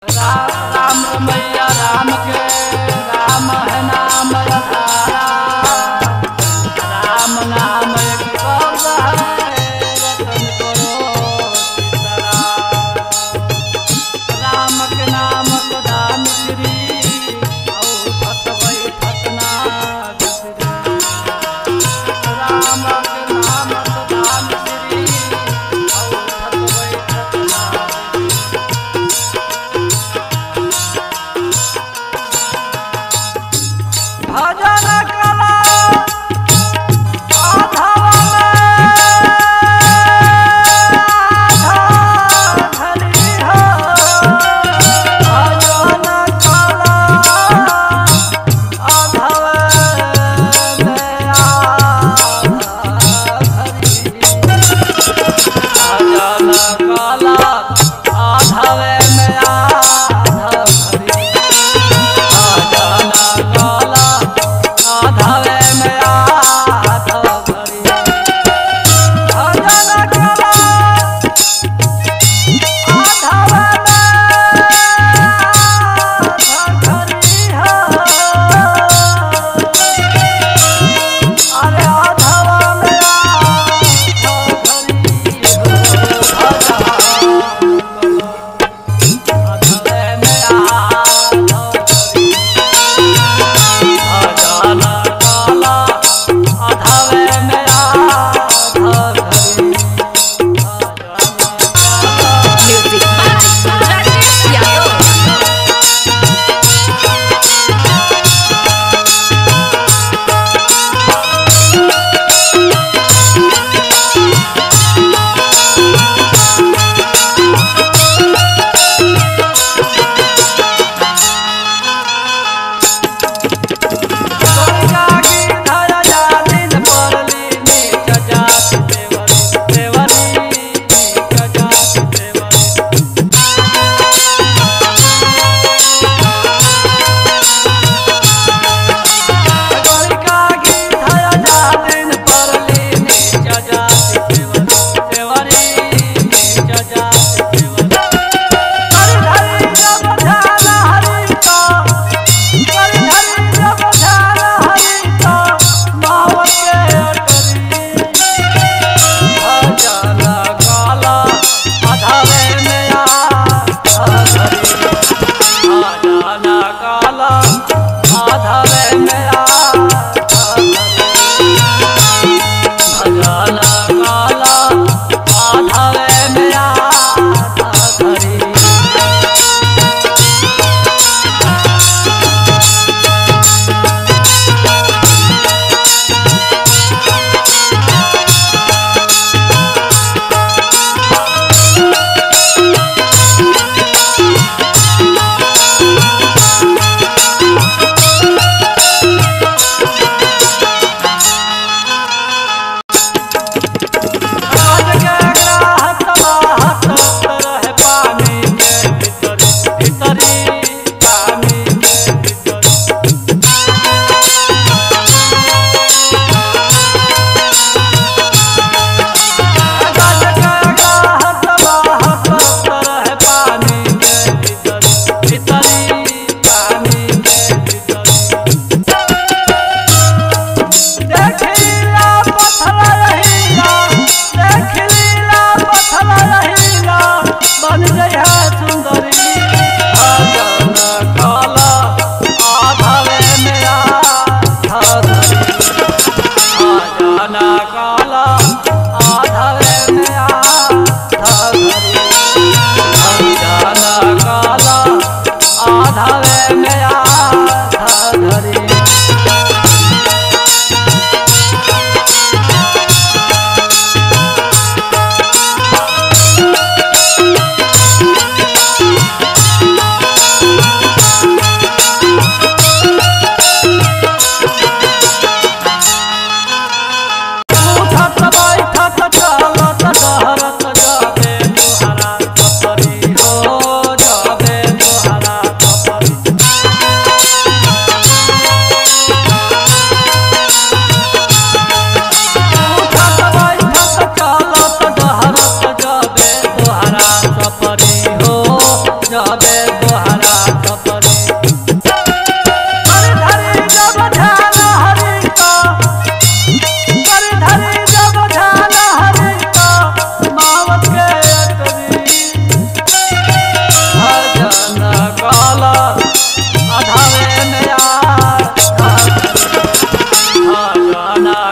Hello.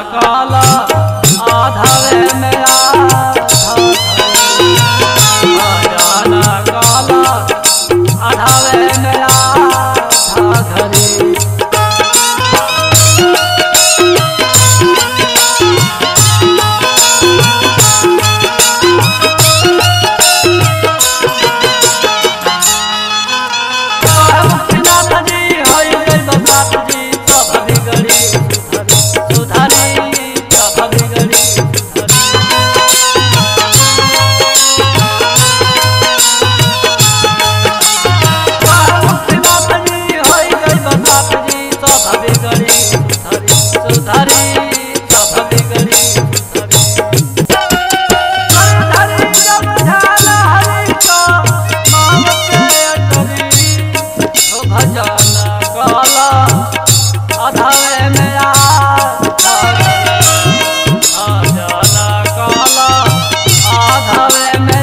call out Ale